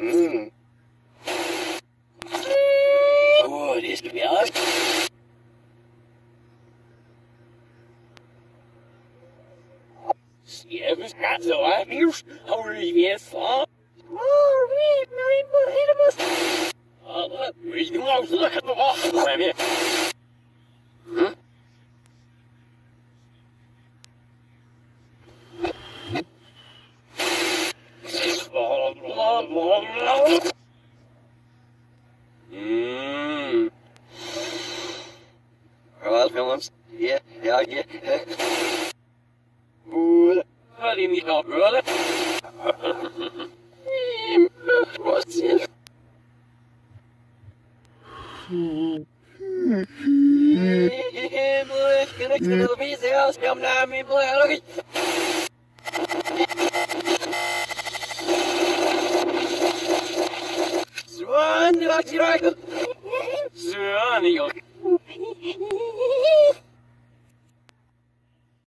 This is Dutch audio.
Mm. Oh, be beyond. Yeah, not so I'm here. How are you, guys? Oh, wait, my rainbow animals. Uh, look, we can always look at the wall. films. Yeah, yeah, yeah. Boer, hurry me up, brother. What's it? Blijf gericht in de televisie, als je hem naar mij blijft. Wat. Zwan.